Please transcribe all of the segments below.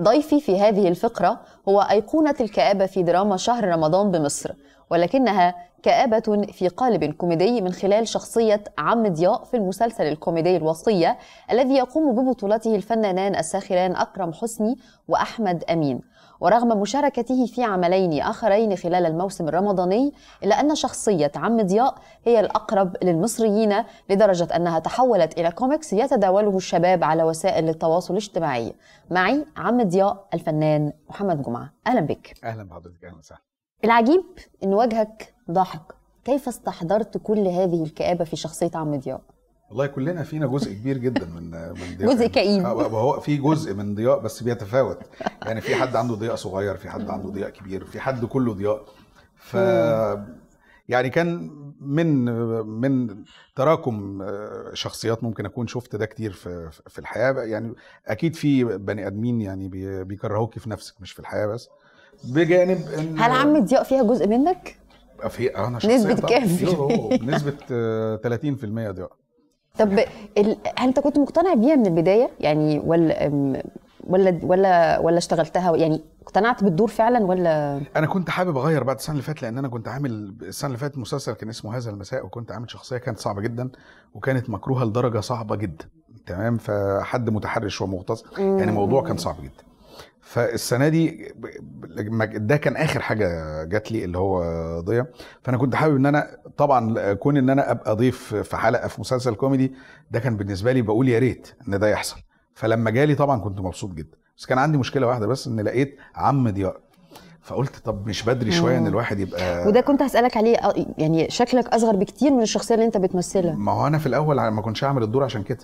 ضيفي في هذه الفقرة هو أيقونة الكآبة في دراما شهر رمضان بمصر ولكنها كآبة في قالب كوميدي من خلال شخصية عم ضياء في المسلسل الكوميدي الوصية الذي يقوم ببطولته الفنانان الساخران أكرم حسني وأحمد أمين. ورغم مشاركته في عملين آخرين خلال الموسم الرمضاني إلا أن شخصية عم ضياء هي الأقرب للمصريين لدرجة أنها تحولت إلى كوميكس يتداوله الشباب على وسائل التواصل الاجتماعي. معي عم ضياء الفنان محمد جمعة. أهلا بك. أهلا بحضرتك أهلا وسهلا. العجيب أن وجهك ضاحك كيف استحضرت كل هذه الكآبة في شخصية عم ضياء؟ والله كلنا فينا جزء كبير جدا من من ضياء جزء كئيب. آه، هو في جزء من ضياء بس بيتفاوت يعني في حد عنده ضياء صغير في حد عنده ضياء كبير في حد كله ضياء ف يعني كان من من تراكم آه، شخصيات ممكن أكون شفت ده كتير في في الحياة يعني أكيد في بني آدمين يعني بي- بيكرهوكي في نفسك مش في الحياة بس بجانب إن هل عم ضياء فيها جزء منك؟ في أنا شخصيا نسبة. كام؟ آه، 30% ضياء طب ال... هل انت كنت مقتنع بيها من البداية؟ يعني ولا ولا ولا ولا اشتغلتها؟ يعني اقتنعت بالدور فعلا ولا؟ أنا كنت حابب أغير بعد السنة اللي فاتت لأن أنا كنت عامل السنة اللي فاتت مسلسل كان اسمه هذا المساء وكنت عامل شخصية كانت صعبة جدا وكانت مكروهة لدرجة صعبة جدا تمام؟ فحد متحرش ومغتصب يعني موضوع كان صعب جدا. فالسنة دي ده كان آخر حاجة جات لي اللي هو ضيا فأنا كنت حابب إن أنا طبعا كون إن أنا أبقى ضيف في حلقة في مسلسل كوميدي ده كان بالنسبة لي بقول يا ريت إن ده يحصل. فلما جالي طبعا كنت مبسوط جدا. بس كان عندي مشكلة واحدة بس إن لقيت عم ضياء. فقلت طب مش بدري شوية إن. الواحد يبقى وده كنت هسألك عليه يعني شكلك أصغر بكتير من الشخصية اللي أنت بتمثلها. ما هو أنا في الأول ما كنتش هعمل الدور عشان كده.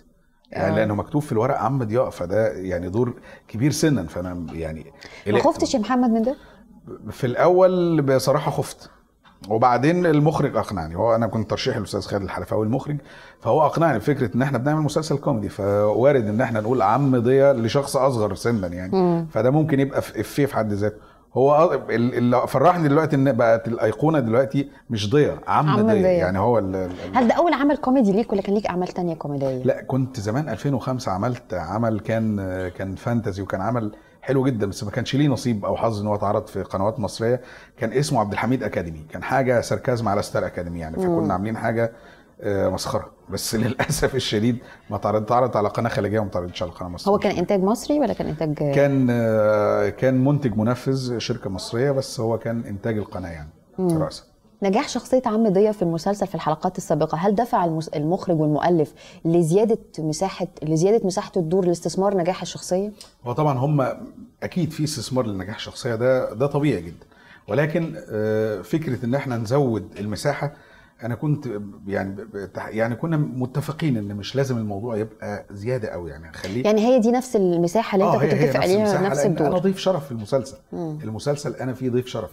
يعني آه. لأنه مكتوب في الورق عم ضياء فده يعني دور كبير سنا فأنا يعني ما. خفتش يا محمد من ده في الأول بصراحة خفت وبعدين المخرج أقنعني هو أنا كنت ترشيح الأستاذ خالد الحلفاوي المخرج فهو أقنعني بفكرة إن إحنا بنعمل مسلسل كوميدي فوارد إن إحنا نقول عم ضيا لشخص أصغر سنا يعني. فده ممكن يبقى في إفيه في حد ذاته هو اللي فرحني دلوقتي إن بقت الأيقونة دلوقتي مش ضيا عم, عم ضيا ضيا. يعني هو ال- ال- هل ده أول عمل كوميدي ليك ولا كان ليك أعمال تانية كوميدية؟ لا كنت زمان 2005 عملت عمل كان كان فانتزي وكان عمل حلو جدا بس ما كانش ليه نصيب أو حظ إن هو اتعرض في قنوات مصرية. كان اسمه عبد الحميد أكاديمي. كان حاجة ساركازم على ستار أكاديمي يعني. فكنا عاملين حاجة مسخرة. بس للأسف الشديد ما اتعرض اتعرض على قناة خليجية وما اتعرضتش على قناة مصرية. هو كان إنتاج مصري ولا كان إنتاج كان آه، كان منتج منفذ شركة مصرية بس هو كان إنتاج القناة يعني راسا نجاح شخصية عم ضيا في المسلسل في الحلقات السابقة هل دفع المخرج والمؤلف لزيادة مساحة لزيادة مساحة الدور لاستثمار نجاح الشخصية؟ هو طبعا هم أكيد في استثمار لنجاح الشخصية ده ده طبيعي جدا. ولكن آه، فكرة إن إحنا نزود المساحة أنا كنت يعني يعني كنا متفقين إن مش لازم الموضوع يبقى زيادة قوي يعني خليه يعني هي دي نفس المساحة اللي أنت كنت بتتفق عليها نفس لأن أنا الدور. ضيف شرف في المسلسل. مم. المسلسل أنا فيه ضيف شرف.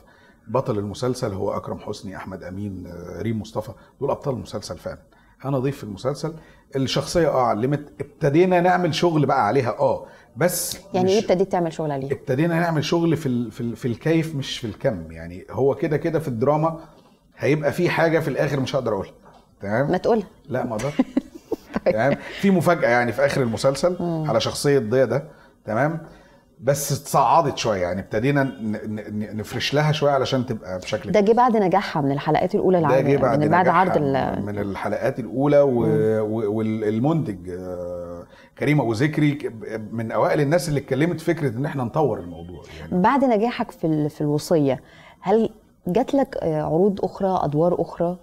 بطل المسلسل هو أكرم حسني أحمد أمين آه، ريم مصطفى دول أبطال المسلسل فعلا. أنا ضيف في المسلسل. الشخصية آه علمت. ابتدينا نعمل شغل بقى عليها آه بس يعني إيه ابتديت تعمل شغل عليه؟ ابتدينا نعمل شغل في ال- في ال- في الكيف مش في الكم. يعني هو كده كده في الدراما هيبقى في حاجة في الآخر مش هقدر أقولها. تمام؟ ما تقولها. لا ما أقدرش. تمام؟ في مفاجأة يعني في آخر المسلسل على شخصية ضيا ده. تمام؟ بس اتصعدت شوية يعني ابتدينا نفرش لها شوية علشان تبقى بشكل ده جه بعد نجاحها من الحلقات الأولى ده العرض جه بعد من بعد عرض من الحلقات الأولى و... و... والمنتج. آه، كريم ابو ذكري من أوائل الناس اللي اتكلمت فكرة إن إحنا نطور الموضوع يعني. بعد نجاحك في في الوصية هل جات لك آه، عروض أخرى أدوار أخرى؟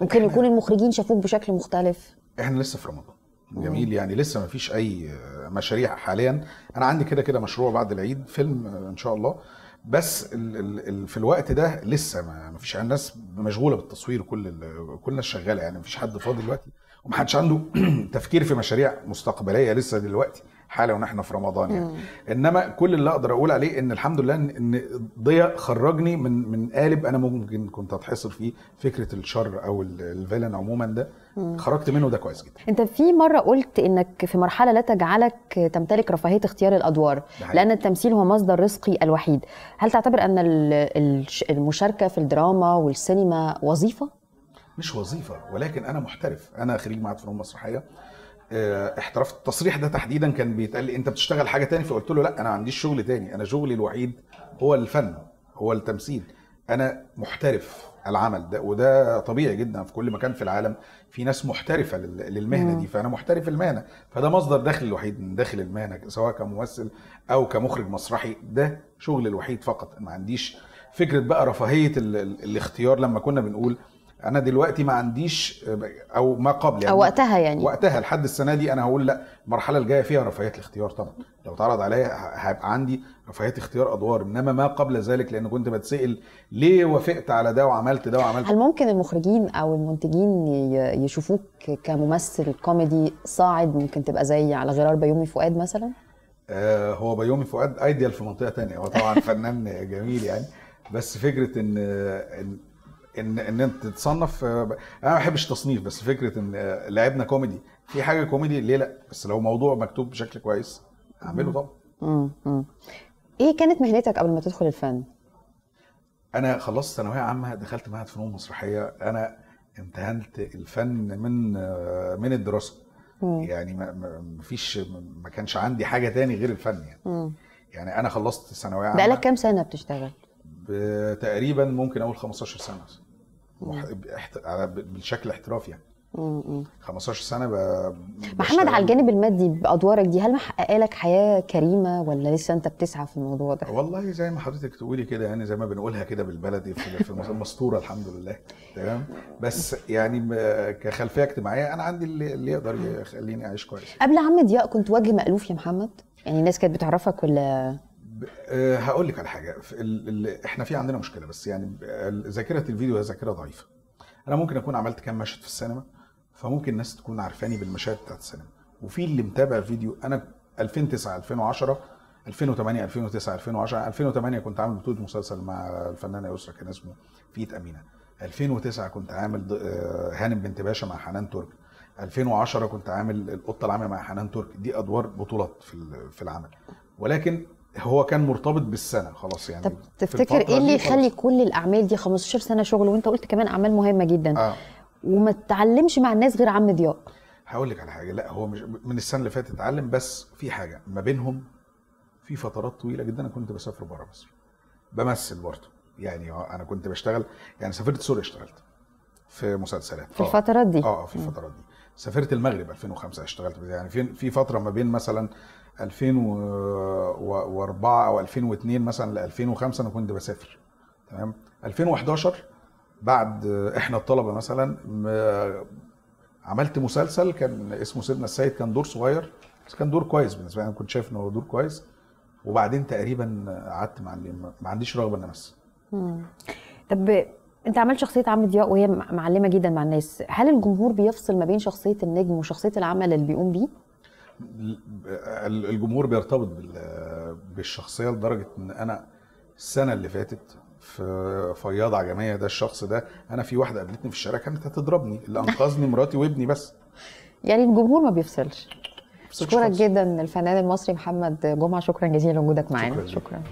ممكن يكون المخرجين شافوك بشكل مختلف. إحنا لسه في رمضان. جميل يعني لسه ما فيش أي مشاريع حاليا. أنا عندي كده كده مشروع بعد العيد فيلم إن شاء الله. بس ال ال ال في الوقت ده لسه ما فيش الناس مشغولة بالتصوير كل كل الناس شغالة يعني ما فيش حد فاضي دلوقتي. ومحدش عنده تفكير في مشاريع مستقبلية لسه دلوقتي. حاله ونحن في رمضان يعني. إنما كل اللي أقدر أقول عليه إن الحمد لله ان ضياء خرجني من من قالب أنا ممكن كنت أتحصر فيه فكرة الشر أو ال- الفيلن عموما ده. خرجت منه ده كويس جدا. أنت في مرة قلت إنك في مرحلة لا تجعلك تمتلك رفاهية اختيار الأدوار. لأن التمثيل هو مصدر رزقي الوحيد. هل تعتبر أن المشاركة في الدراما والسينما وظيفة؟ مش وظيفة ولكن أنا محترف. أنا خريج معهد فنون مسرحية. احترفت التصريح ده تحديدا كان بيتقال لي أنت بتشتغل حاجة تاني فقلت له لا أنا ما عنديش شغل تاني أنا شغلي الوحيد هو الفن هو التمثيل أنا محترف العمل ده وده طبيعي جدا في كل مكان في العالم في ناس محترفة لل- للمهنة مم. دي فأنا محترف المهنة فده مصدر دخل الوحيد من داخل المهنة سواء كممثل أو كمخرج مسرحي ده شغل الوحيد فقط ما عنديش فكرة بقى رفاهية ال- ال- الاختيار لما كنا بنقول أنا دلوقتي ما عنديش أو ما قبل أو وقتها يعني. وقتها لحد السنة دي أنا هقول لا المرحلة الجاية فيها رفاهية الاختيار طبعا. لو اتعرض عليا هيبقى عندي رفاهية اختيار أدوار إنما ما قبل ذلك لأن كنت بتسأل ليه وافقت على ده وعملت ده وعملت هل ممكن المخرجين أو المنتجين يشوفوك كممثل كوميدي صاعد ممكن تبقى زي على غرار بيومي فؤاد مثلا؟ آه هو بيومي فؤاد أيديال في منطقة تانية. هو طبعا فنان جميل يعني. بس فكرة إن ان إن, أنت تتصنف آه، أنا ما بحبش تصنيف بس فكرة إن آه، لعبنا كوميدي في حاجة كوميدي ليه لأ بس لو موضوع مكتوب بشكل كويس أعمله طبعا مم. مم. إيه كانت مهنتك قبل ما تدخل الفن أنا خلصت ثانوية عامة دخلت معهد فنون مسرحية أنا امتهنت الفن من آه، من الدراسة مم. يعني ما فيش ما كانش عندي حاجة تاني غير الفن يعني مم. يعني أنا خلصت ثانوية عامة بقالك كام سنة بتشتغل تقريبا ممكن أقول 15 سنة. على- بالشكل احترافي يعني. مم. 15 سنة ب... محمد. على الجانب المادي بأدوارك دي هل محققه لك حياة كريمة ولا لسه أنت بتسعى في الموضوع ده والله زي ما حضرتك تقولي كده يعني زي ما بنقولها كده بالبلدي في في المس- مسطوره الحمد لله تمام بس يعني كخلفية اجتماعية أنا عندي اللي, اللي يقدر يخليني أعيش كويس قبل عم ضياء كنت وجه مألوف يا محمد يعني الناس كانت بتعرفك ولا هقول لك على حاجة. إحنا في عندنا مشكلة بس يعني ذاكرة الفيديو هي ذاكرة ضعيفة. أنا ممكن أكون عملت كام مشهد في السينما فممكن الناس تكون عارفاني بالمشاهد بتاعت السينما. وفي اللي متابع الفيديو أنا 2009 2010 2008 2009 2010 2008 كنت عامل بطولة مسلسل مع الفنانة يسرا كان اسمه فيت أمينة. 2009 كنت عامل آه، هانم بنت باشا مع حنان ترك. 2010 كنت عامل القطة العاميه مع حنان ترك. دي أدوار بطولات في في العمل. ولكن هو كان مرتبط بالسنة خلاص يعني. طب تفتكر إيه اللي يخلي. كل الأعمال دي 15 سنة شغل؟ وأنت قلت كمان أعمال مهمة جدا. آه. وما تتعلمش مع الناس غير عم ضياء. هقول لك على حاجة. لا هو مش من السنة اللي فاتت اتعلم بس في حاجة ما بينهم في فترات طويلة جدا أنا كنت بسافر بره مصر. بمثل برضه. يعني أنا كنت بشتغل يعني سافرت سوريا اشتغلت في مسلسلات. في آه. الفترات دي؟ آه في الفترات دي. سافرت المغرب 2005 اشتغلت يعني في في فترة ما بين مثلا 2004 أو 2002 مثلا ل 2005 أنا كنت بسافر تمام؟ 2011 بعد إحنا الطلبة مثلا عملت مسلسل كان اسمه سيدنا السيد كان دور صغير بس كان دور كويس بالنسبة لي أنا كنت شايف إنه دور كويس. وبعدين تقريبا قعدت مع ما عنديش رغبة إن أمثل. طب أنت عملت شخصية عم ضياء وهي معلمة جدا مع الناس هل الجمهور بيفصل ما بين شخصية النجم وشخصية العمل اللي بيقوم بيه؟ الجمهور بيرتبط بال- بالشخصية لدرجة إن أنا السنة اللي فاتت في فياض عجمية ده الشخص ده أنا في واحدة قابلتني في الشارع كانت هتضربني اللي أنقذني مراتي وابني بس. يعني الجمهور ما بيفصلش. خالص. جدا الفنان المصري محمد جمعة. شكرا جزيلا لوجودك معانا. شكرا شكرا.